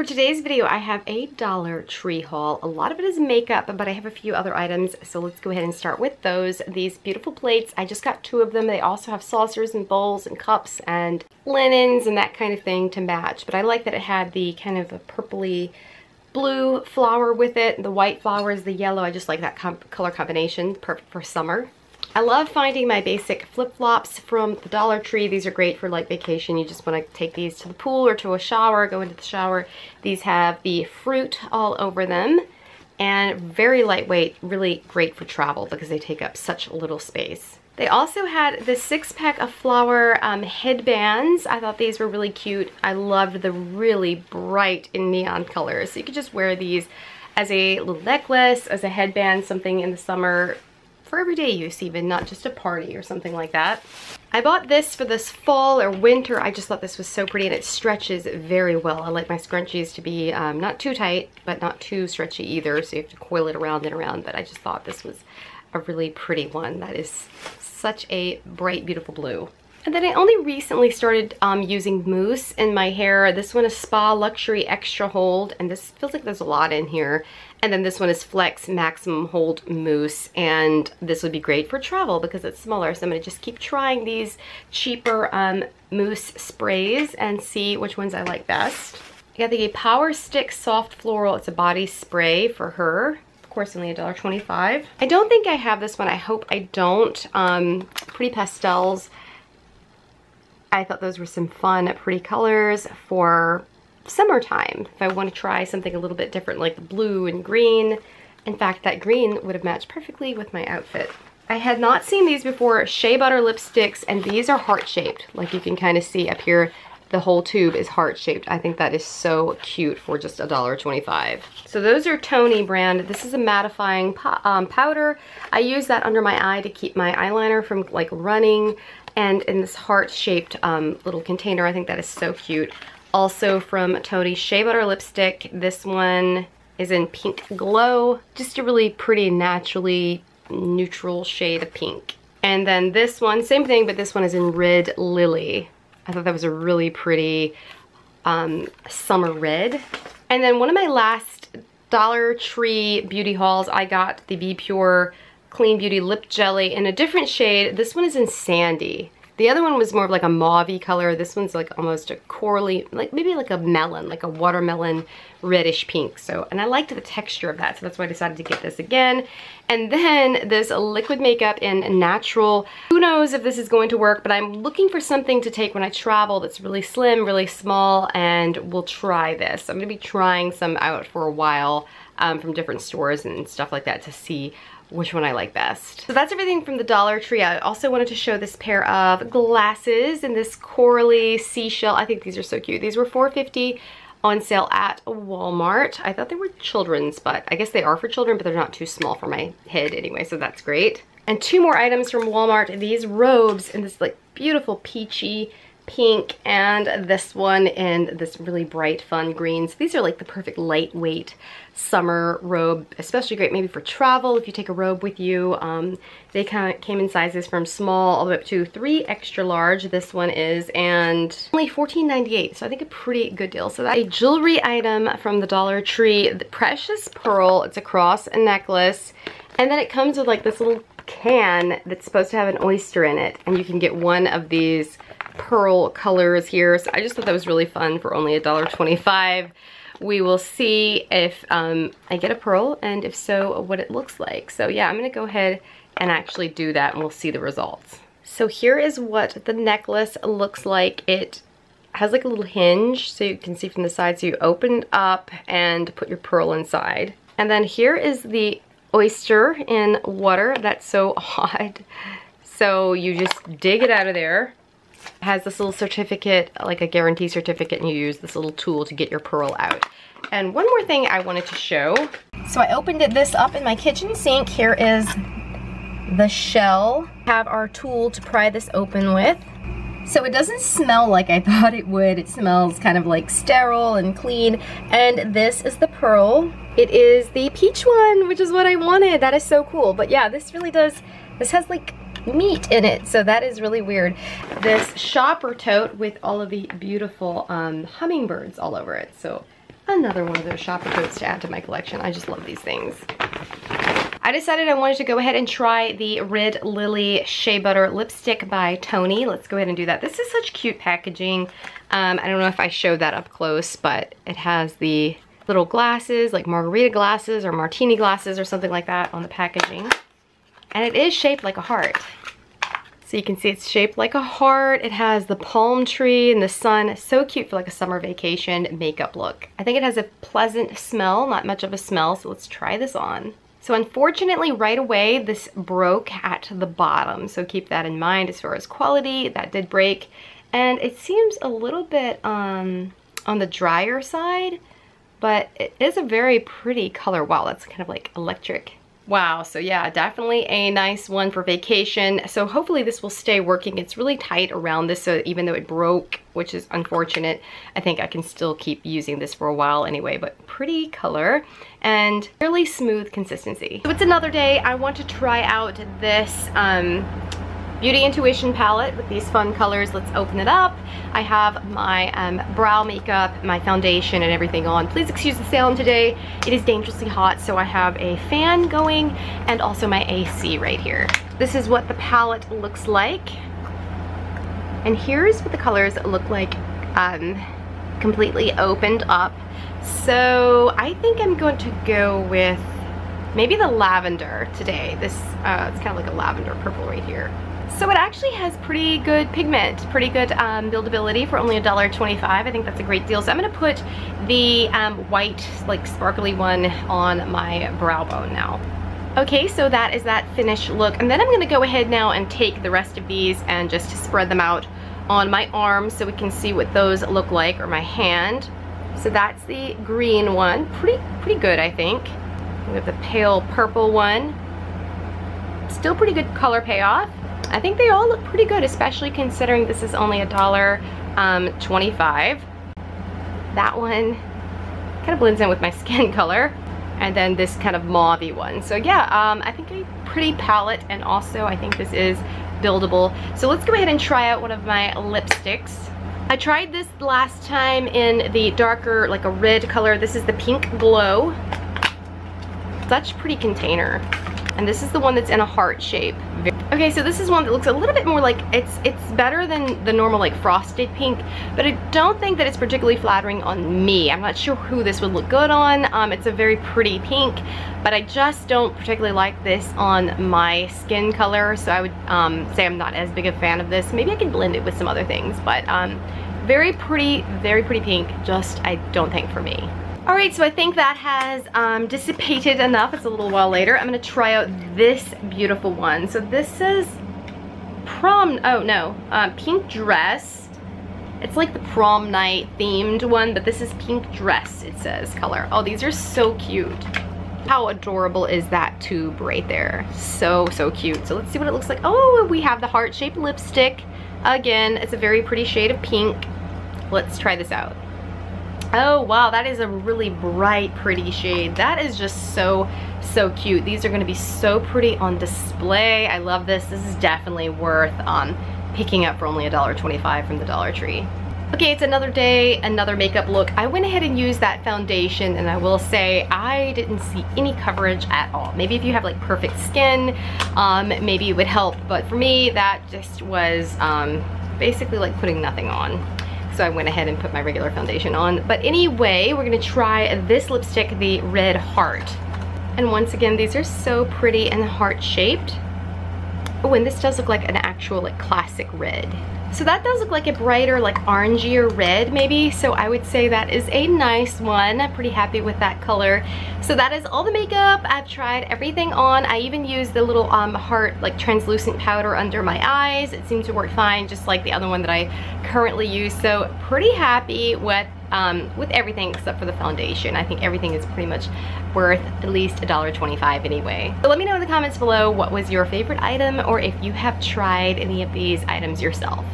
For today's video, I have a Dollar Tree haul. A lot of it is makeup, but I have a few other items, so let's go ahead and start with those. These beautiful plates, I just got two of them. They also have saucers and bowls and cups and linens and that kind of thing to match, but I like that it had the kind of a purpley blue flower with it. The white flower is the yellow. I just like that color combination, perfect for summer. I love finding my basic flip-flops from the Dollar Tree. These are great for like vacation. You just want to take these to the pool or to a shower, go into the shower. These have the fruit all over them and very lightweight, really great for travel because they take up such little space. They also had the six pack of flower um, headbands. I thought these were really cute. I loved the really bright and neon colors. So you could just wear these as a little necklace, as a headband, something in the summer for everyday use even, not just a party or something like that. I bought this for this fall or winter. I just thought this was so pretty and it stretches very well. I like my scrunchies to be um, not too tight, but not too stretchy either. So you have to coil it around and around. But I just thought this was a really pretty one. That is such a bright, beautiful blue. And then I only recently started um, using mousse in my hair. This one is Spa Luxury Extra Hold, and this feels like there's a lot in here. And then this one is Flex Maximum Hold Mousse, and this would be great for travel because it's smaller. So I'm gonna just keep trying these cheaper um, mousse sprays and see which ones I like best. I got the Power Stick Soft Floral. It's a body spray for her of course only $1.25. I don't think I have this one. I hope I don't. Um, Pretty Pastels I thought those were some fun, pretty colors for summertime. If I want to try something a little bit different like blue and green. In fact, that green would have matched perfectly with my outfit. I had not seen these before, Shea Butter lipsticks, and these are heart-shaped. Like you can kind of see up here, the whole tube is heart-shaped. I think that is so cute for just $1.25. So those are Tony brand. This is a mattifying um, powder. I use that under my eye to keep my eyeliner from like running and in this heart-shaped um, little container. I think that is so cute. Also from Tony Shea Butter Lipstick. This one is in Pink Glow. Just a really pretty, naturally neutral shade of pink. And then this one, same thing, but this one is in Red Lily. I thought that was a really pretty um, summer red. And then one of my last Dollar Tree beauty hauls, I got the Be Pure Clean Beauty Lip Jelly in a different shade. This one is in Sandy. The other one was more of like a mauve color. This one's like almost a corally, like maybe like a melon, like a watermelon reddish pink. So, and I liked the texture of that, so that's why I decided to get this again. And then this liquid makeup in natural. Who knows if this is going to work, but I'm looking for something to take when I travel that's really slim, really small, and we'll try this. I'm gonna be trying some out for a while um, from different stores and stuff like that to see which one I like best. So that's everything from the Dollar Tree. I also wanted to show this pair of glasses in this corally seashell. I think these are so cute. These were 450 on sale at Walmart. I thought they were children's, but I guess they are for children, but they're not too small for my head anyway, so that's great. And two more items from Walmart. These robes in this like beautiful peachy pink and this one in this really bright fun green. So these are like the perfect lightweight summer robe, especially great maybe for travel if you take a robe with you. Um, they kind of came in sizes from small all the way up to three extra large. This one is and only $14.98, so I think a pretty good deal. So that a jewelry item from the Dollar Tree, the Precious Pearl. It's a cross and necklace. And then it comes with like this little can that's supposed to have an oyster in it. And you can get one of these pearl colors here. So I just thought that was really fun for only $1.25. We will see if um, I get a pearl and if so, what it looks like. So yeah, I'm gonna go ahead and actually do that and we'll see the results. So here is what the necklace looks like. It has like a little hinge so you can see from the side. So you open up and put your pearl inside. And then here is the oyster in water. That's so odd. So you just dig it out of there has this little certificate, like a guarantee certificate, and you use this little tool to get your pearl out. And one more thing I wanted to show. So I opened it, this up in my kitchen sink. Here is the shell. Have our tool to pry this open with. So it doesn't smell like I thought it would. It smells kind of like sterile and clean. And this is the pearl. It is the peach one, which is what I wanted. That is so cool. But yeah, this really does, this has like meat in it. So that is really weird. This shopper tote with all of the beautiful um, hummingbirds all over it. So Another one of those shopper totes to add to my collection. I just love these things. I decided I wanted to go ahead and try the Red Lily Shea Butter Lipstick by Tony. Let's go ahead and do that. This is such cute packaging. Um, I don't know if I showed that up close, but it has the little glasses, like margarita glasses or martini glasses or something like that on the packaging. And it is shaped like a heart. So you can see it's shaped like a heart. It has the palm tree and the sun. So cute for like a summer vacation makeup look. I think it has a pleasant smell, not much of a smell, so let's try this on. So unfortunately, right away, this broke at the bottom. So keep that in mind as far as quality. That did break. And it seems a little bit um, on the drier side, but it is a very pretty color. Wow, that's kind of like electric Wow, so yeah, definitely a nice one for vacation. So hopefully this will stay working. It's really tight around this, so even though it broke, which is unfortunate, I think I can still keep using this for a while anyway, but pretty color and really smooth consistency. So it's another day. I want to try out this um, Beauty Intuition palette with these fun colors. Let's open it up. I have my um, brow makeup, my foundation, and everything on. Please excuse the sound today. It is dangerously hot, so I have a fan going and also my AC right here. This is what the palette looks like. And here's what the colors look like um, completely opened up. So I think I'm going to go with maybe the lavender today. This, uh, it's kind of like a lavender purple right here. So it actually has pretty good pigment, pretty good um, buildability for only $1.25. I think that's a great deal. So I'm gonna put the um, white, like sparkly one on my brow bone now. Okay, so that is that finished look. And then I'm gonna go ahead now and take the rest of these and just spread them out on my arms so we can see what those look like, or my hand. So that's the green one. Pretty, pretty good, I think. We have the pale purple one. Still pretty good color payoff. I think they all look pretty good, especially considering this is only a dollar um, 25. That one kind of blends in with my skin color. And then this kind of mauvey one. So yeah, um, I think a pretty palette and also I think this is buildable. So let's go ahead and try out one of my lipsticks. I tried this last time in the darker, like a red color. This is the Pink Glow. Such pretty container. And this is the one that's in a heart shape. Okay, so this is one that looks a little bit more like, it's it's better than the normal like frosted pink, but I don't think that it's particularly flattering on me. I'm not sure who this would look good on. Um, it's a very pretty pink, but I just don't particularly like this on my skin color, so I would um, say I'm not as big a fan of this. Maybe I can blend it with some other things, but um, very pretty, very pretty pink, just I don't think for me. Alright, so I think that has um, dissipated enough. It's a little while later. I'm to try out this beautiful one. So this says prom, oh no, uh, pink dress. It's like the prom night themed one, but this is pink dress, it says color. Oh, these are so cute. How adorable is that tube right there? So, so cute. So let's see what it looks like. Oh, we have the heart-shaped lipstick. Again, it's a very pretty shade of pink. Let's try this out. Oh, wow, that is a really bright, pretty shade. That is just so, so cute. These are gonna be so pretty on display. I love this. This is definitely worth um, picking up for only $1.25 from the Dollar Tree. Okay, it's another day, another makeup look. I went ahead and used that foundation and I will say I didn't see any coverage at all. Maybe if you have like perfect skin, um, maybe it would help. But for me, that just was um, basically like putting nothing on so I went ahead and put my regular foundation on. But anyway, we're gonna try this lipstick, the Red Heart. And once again, these are so pretty and heart-shaped. Oh, and this does look like an actual like classic red. So that does look like a brighter, like orangier red maybe. So I would say that is a nice one. I'm pretty happy with that color. So that is all the makeup. I've tried everything on. I even used the little um, heart, like translucent powder under my eyes. It seemed to work fine, just like the other one that I currently use. So pretty happy with um, with everything except for the foundation. I think everything is pretty much worth at least $1.25 anyway. So let me know in the comments below what was your favorite item or if you have tried any of these items yourself.